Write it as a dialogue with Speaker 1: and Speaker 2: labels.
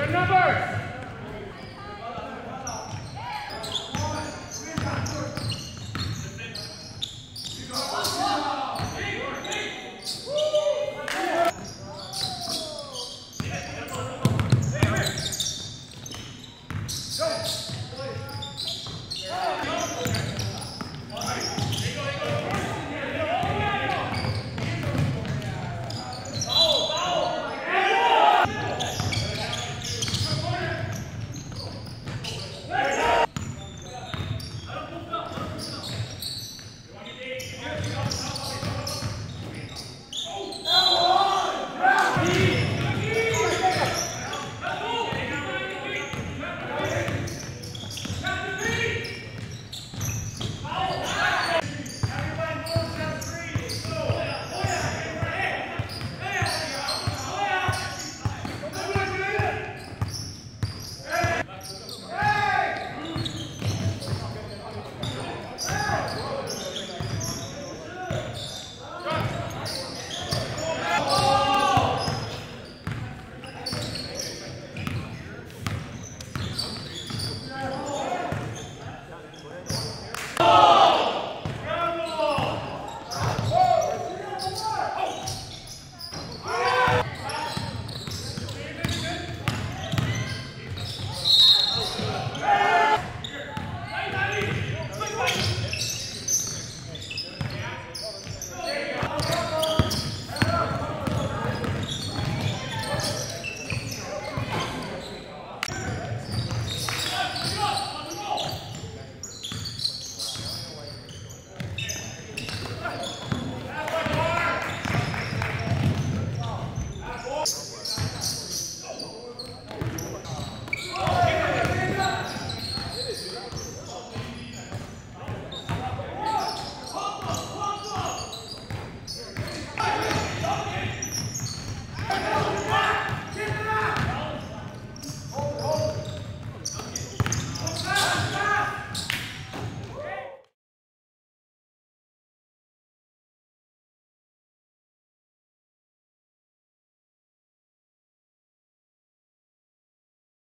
Speaker 1: Remember